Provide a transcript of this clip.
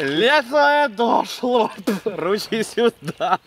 Лето дошло, ручи сюда.